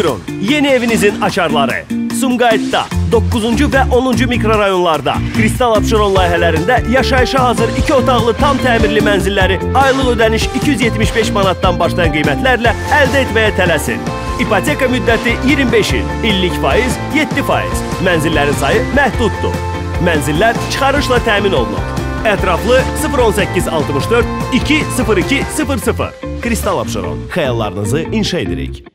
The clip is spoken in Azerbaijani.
Buyurun, yeni evinizin açarları. Sumqayıtda 9-cu və 10-cu mikrorayonlarda Kristal Abşeron layihələrində yaşayışa hazır 2 otaqlı tam təmirli mənzilləri aylıq ödəniş 275 manatdan başlayan qiymətlərlə əldə etməyə tələsin. İpoteka müddəti 25 il, illik faiz 7 faiz. Mənzillərin sayı məhduddur. Mənzillər çıxarışla təmin olunur. Ətraflı 01864 20200. Kristal Abşeron. Xəyallarınızı inşa edirik.